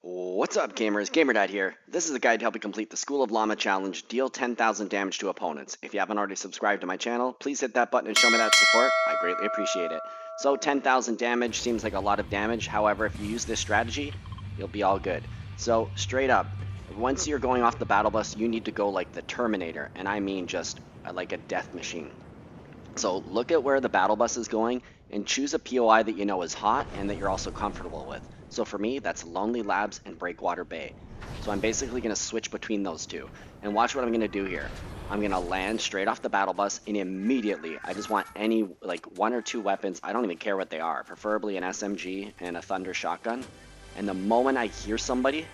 What's up, gamers? GamerDad here. This is a guide to help you complete the School of Llama Challenge, deal 10,000 damage to opponents. If you haven't already subscribed to my channel, please hit that button and show me that support. I greatly appreciate it. So 10,000 damage seems like a lot of damage. However, if you use this strategy, you'll be all good. So straight up, once you're going off the battle bus, you need to go like the Terminator, and I mean just uh, like a death machine. So look at where the battle bus is going and choose a POI that you know is hot and that you're also comfortable with. So for me, that's Lonely Labs and Breakwater Bay. So I'm basically going to switch between those two. And watch what I'm going to do here. I'm going to land straight off the battle bus and immediately I just want any like one or two weapons. I don't even care what they are. Preferably an SMG and a Thunder shotgun. And the moment I hear somebody,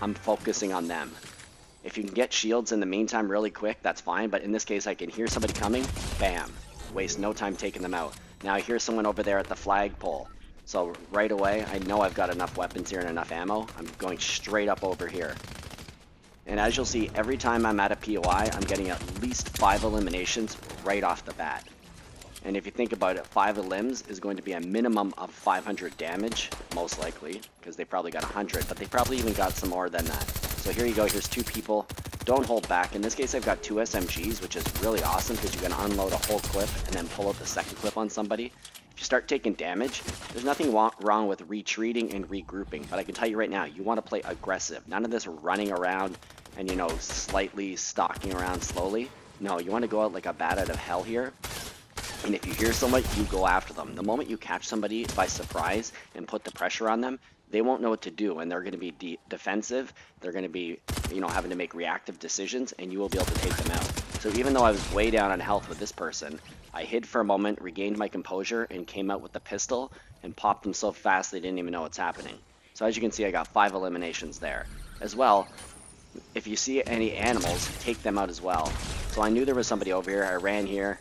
I'm focusing on them. If you can get shields in the meantime really quick, that's fine. But in this case, I can hear somebody coming. Bam. Waste no time taking them out. Now I hear someone over there at the flagpole. So right away, I know I've got enough weapons here and enough ammo. I'm going straight up over here. And as you'll see, every time I'm at a POI, I'm getting at least five eliminations right off the bat. And if you think about it, five elims is going to be a minimum of 500 damage, most likely, because they probably got 100, but they probably even got some more than that. So here you go, here's two people. Don't hold back. In this case, I've got two SMGs, which is really awesome because you can unload a whole clip and then pull out the second clip on somebody. If you start taking damage, there's nothing wrong with retreating and regrouping, but I can tell you right now, you want to play aggressive. None of this running around and, you know, slightly stalking around slowly. No, you want to go out like a bat out of hell here. And if you hear somebody, you go after them. The moment you catch somebody by surprise and put the pressure on them, they won't know what to do and they're going to be de defensive. They're going to be, you know, having to make reactive decisions and you will be able to take them out. So even though I was way down on health with this person, I hid for a moment, regained my composure, and came out with the pistol and popped them so fast they didn't even know what's happening. So as you can see, I got five eliminations there. As well, if you see any animals, take them out as well. So I knew there was somebody over here. I ran here,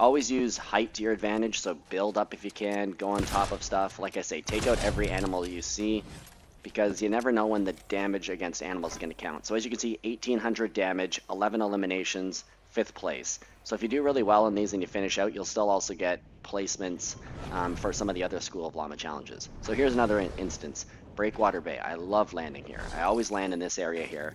Always use height to your advantage, so build up if you can, go on top of stuff. Like I say, take out every animal you see, because you never know when the damage against animals is going to count. So as you can see, 1800 damage, 11 eliminations, 5th place. So if you do really well in these and you finish out, you'll still also get placements um, for some of the other School of Llama challenges. So here's another instance. Breakwater Bay. I love landing here. I always land in this area here.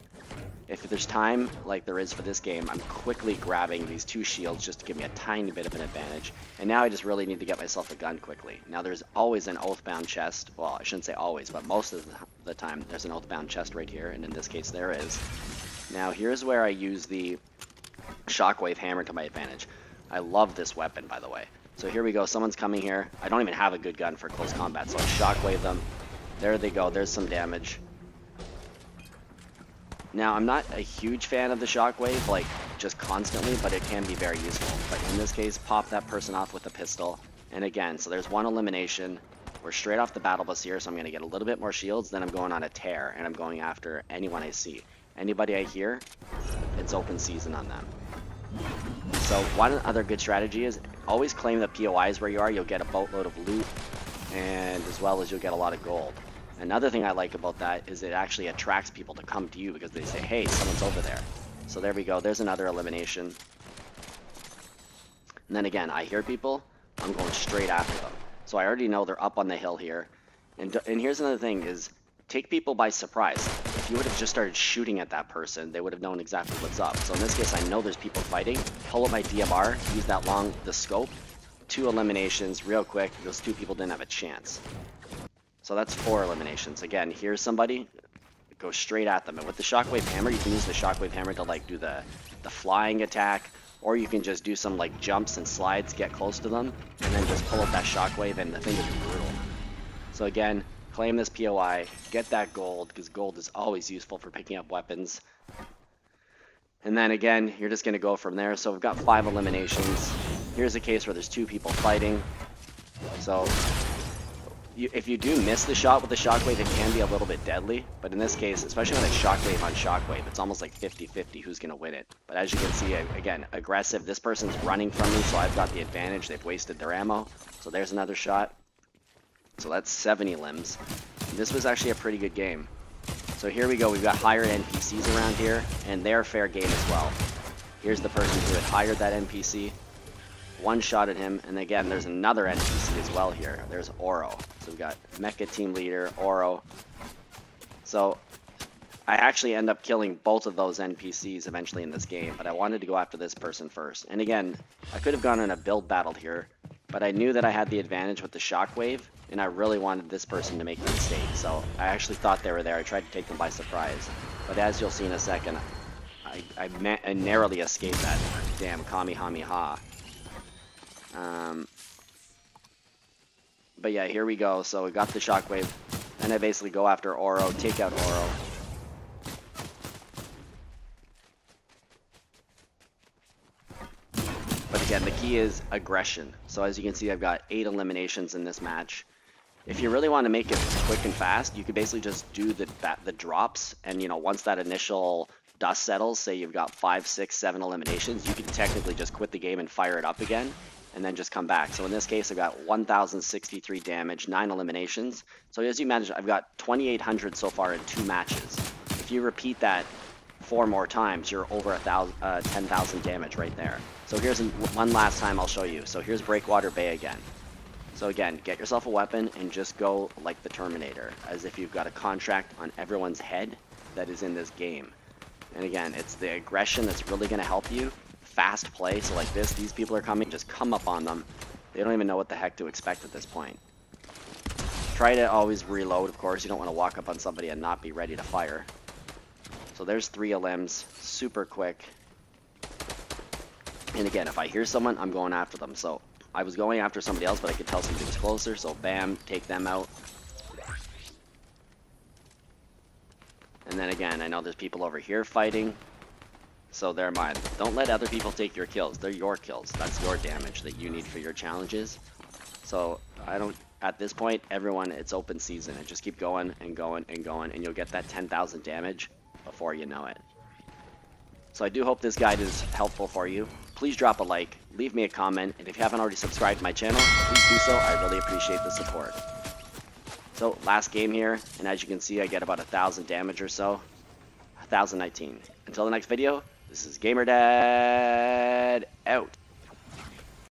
If there's time, like there is for this game, I'm quickly grabbing these two shields just to give me a tiny bit of an advantage. And now I just really need to get myself a gun quickly. Now there's always an Oathbound chest. Well, I shouldn't say always, but most of the time there's an Oathbound chest right here, and in this case there is. Now here's where I use the Shockwave Hammer to my advantage. I love this weapon, by the way. So here we go, someone's coming here. I don't even have a good gun for close combat, so I Shockwave them. There they go, there's some damage. Now, I'm not a huge fan of the shockwave, like, just constantly, but it can be very useful. But in this case, pop that person off with a pistol. And again, so there's one elimination. We're straight off the battle bus here, so I'm going to get a little bit more shields, then I'm going on a tear, and I'm going after anyone I see. Anybody I hear, it's open season on them. So one other good strategy is always claim the POIs where you are. You'll get a boatload of loot, and as well as you'll get a lot of gold. Another thing I like about that is it actually attracts people to come to you because they say, hey, someone's over there. So there we go. There's another elimination. And then again, I hear people, I'm going straight after them. So I already know they're up on the hill here. And, and here's another thing is take people by surprise. If you would have just started shooting at that person, they would have known exactly what's up. So in this case, I know there's people fighting. Pull up my DMR, use that long, the scope, two eliminations real quick. Those two people didn't have a chance. So that's four eliminations. Again, here's somebody, go straight at them. And with the Shockwave Hammer, you can use the Shockwave Hammer to like do the, the flying attack, or you can just do some like jumps and slides, get close to them, and then just pull up that Shockwave, and the thing is brutal. So again, claim this POI, get that gold, because gold is always useful for picking up weapons. And then again, you're just going to go from there. So we've got five eliminations. Here's a case where there's two people fighting. So you, if you do miss the shot with the shockwave, it can be a little bit deadly. But in this case, especially when it's shockwave on shockwave, it's almost like 50-50 who's going to win it. But as you can see, again, aggressive. This person's running from me, so I've got the advantage. They've wasted their ammo. So there's another shot. So that's 70 limbs. This was actually a pretty good game. So here we go. We've got hired NPCs around here, and they're fair game as well. Here's the person who had hired that NPC one shot at him, and again, there's another NPC as well here. There's Oro. So we've got Mecha Team Leader, Oro. So I actually end up killing both of those NPCs eventually in this game, but I wanted to go after this person first. And again, I could have gone in a build battle here, but I knew that I had the advantage with the shockwave, and I really wanted this person to make the mistake. So I actually thought they were there. I tried to take them by surprise. But as you'll see in a second, I, I, I narrowly escaped that damn Kamehameha. Um, but yeah, here we go. So we got the shockwave. and I basically go after Oro, take out Oro. But again, the key is aggression. So as you can see, I've got eight eliminations in this match. If you really want to make it quick and fast, you could basically just do the the drops, and you know once that initial dust settles, say you've got five, six, seven eliminations, you can technically just quit the game and fire it up again, and then just come back. So in this case, I've got 1,063 damage, nine eliminations. So as you imagine, I've got 2,800 so far in two matches. If you repeat that four more times, you're over a thousand, uh, 10,000 damage right there. So here's one last time I'll show you. So here's Breakwater Bay again. So again, get yourself a weapon and just go like the Terminator, as if you've got a contract on everyone's head that is in this game. And again, it's the aggression that's really going to help you. Fast play, so like this, these people are coming, just come up on them. They don't even know what the heck to expect at this point. Try to always reload, of course. You don't want to walk up on somebody and not be ready to fire. So there's three elims, super quick. And again, if I hear someone, I'm going after them. So I was going after somebody else, but I could tell somebody was closer, so bam, take them out. And then again, I know there's people over here fighting, so they're mine. Don't let other people take your kills. They're your kills. That's your damage that you need for your challenges. So I don't, at this point, everyone, it's open season. And just keep going and going and going, and you'll get that 10,000 damage before you know it. So I do hope this guide is helpful for you. Please drop a like, leave me a comment, and if you haven't already subscribed to my channel, please do so. I really appreciate the support. So last game here, and as you can see, I get about a thousand damage or so. 1019. Until the next video, this is GamerDad out.